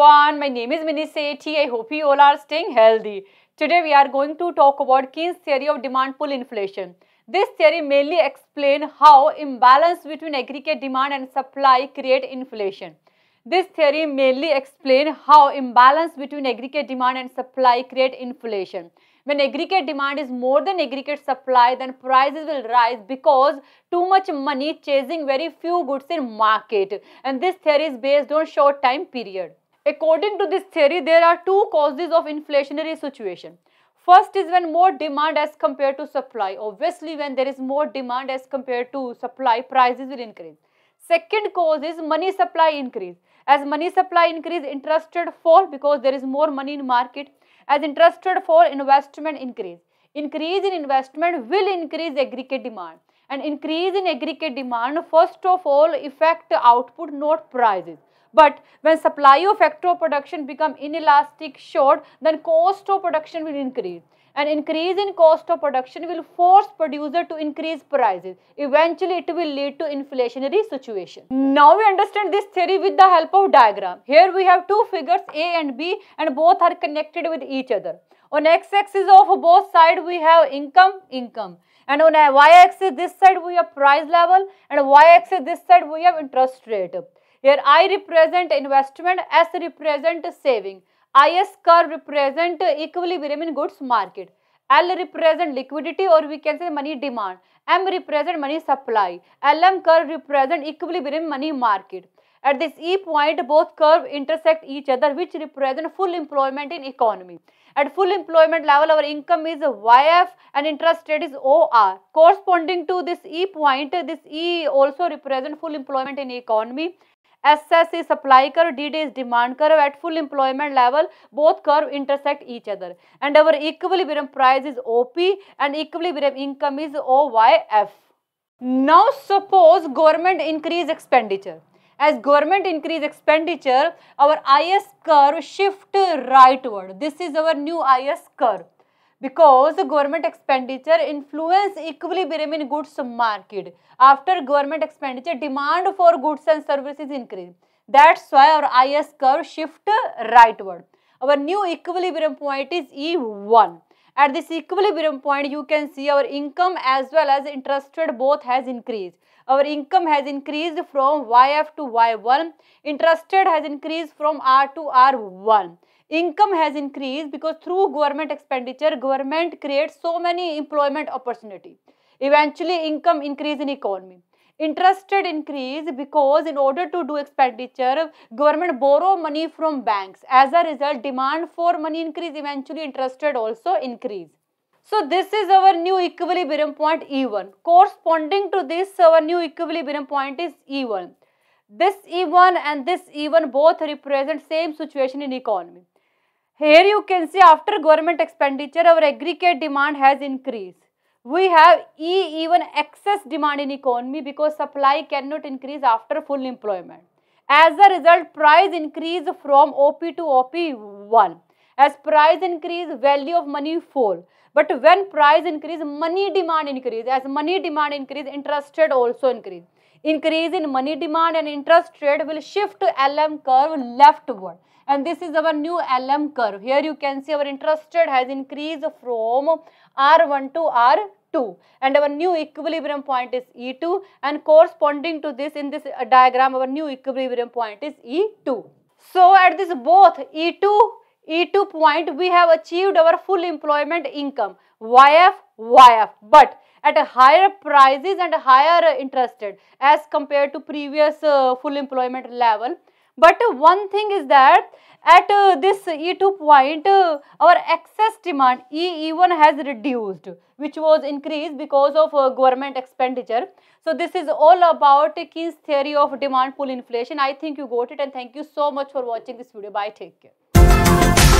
everyone, my name is Mini Sethi. I hope you all are staying healthy. Today we are going to talk about Keynes theory of demand pull inflation. This theory mainly explain how imbalance between aggregate demand and supply create inflation. This theory mainly explain how imbalance between aggregate demand and supply create inflation. When aggregate demand is more than aggregate supply, then prices will rise because too much money chasing very few goods in market. And this theory is based on short time period. According to this theory, there are two causes of inflationary situation. First is when more demand as compared to supply. Obviously, when there is more demand as compared to supply, prices will increase. Second cause is money supply increase. As money supply increase, interest rate fall because there is more money in market. As interest rate fall, investment increase. Increase in investment will increase aggregate demand. And increase in aggregate demand, first of all, affect output, not prices. But when supply of factor of production become inelastic short, then cost of production will increase. An increase in cost of production will force producer to increase prices. Eventually, it will lead to inflationary situation. Now we understand this theory with the help of diagram. Here we have two figures A and B and both are connected with each other. On x-axis of both sides we have income, income. And on y-axis this side we have price level and y-axis this side we have interest rate. Here I represent investment, S represent saving. IS curve represent equilibrium in goods market. L represent liquidity or we can say money demand. M represent money supply. LM curve represent equilibrium money market. At this E point, both curve intersect each other which represent full employment in economy. At full employment level, our income is YF and interest rate is OR. Corresponding to this E point, this E also represent full employment in economy SS is supply curve, DD is demand curve. At full employment level, both curve intersect each other. And our equilibrium price is OP and equilibrium income is OYF. Now suppose government increase expenditure. As government increase expenditure, our IS curve shift rightward. This is our new IS curve because government expenditure influence equilibrium in goods market. After government expenditure, demand for goods and services increase. That's why our IS curve shift rightward. Our new equilibrium point is E1. At this equilibrium point, you can see our income as well as interest rate both has increased. Our income has increased from YF to Y1. Interest rate has increased from R to R1 income has increased because through government expenditure government creates so many employment opportunity. Eventually income increase in economy. Interest rate increase because in order to do expenditure government borrow money from banks. As a result demand for money increase eventually interest rate also increase. So this is our new equilibrium point E1 corresponding to this our new equilibrium point is E1 this E1 and this E1 both represent same situation in economy here you can see after government expenditure, our aggregate demand has increased. We have E even excess demand in economy because supply cannot increase after full employment. As a result, price increase from OP to OP1. As price increase, value of money fall. But when price increase, money demand increase. As money demand increase, interest rate also increase. Increase in money demand and interest rate will shift LM curve leftward and this is our new LM curve. Here you can see our interest rate has increased from R1 to R2 and our new equilibrium point is E2 and corresponding to this in this diagram our new equilibrium point is E2. So at this both E2 E2 point we have achieved our full employment income YF YF but at a higher prices and higher interest rate as compared to previous uh, full employment level but one thing is that at uh, this E2 point, uh, our excess demand E1 has reduced, which was increased because of uh, government expenditure. So this is all about Keynes theory of demand pull inflation. I think you got it and thank you so much for watching this video. Bye. Take care.